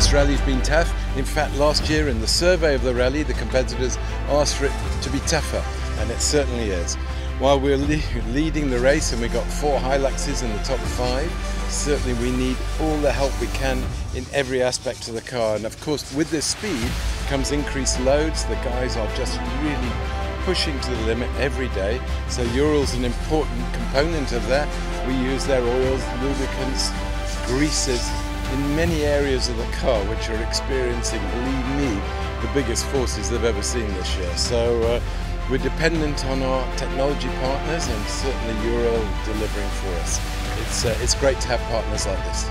Tough. In fact, last year in the survey of the rally, the competitors asked for it to be tougher, and it certainly is. While we're le leading the race and we've got four Hiluxes in the top five, certainly we need all the help we can in every aspect of the car. And of course, with this speed comes increased loads. The guys are just really pushing to the limit every day. So Eurol's an important component of that. We use their oils, lubricants, greases in many areas of the car which are experiencing, believe me, the biggest forces they've ever seen this year. So uh, we're dependent on our technology partners and certainly Eurol delivering for us. It's, uh, it's great to have partners like this.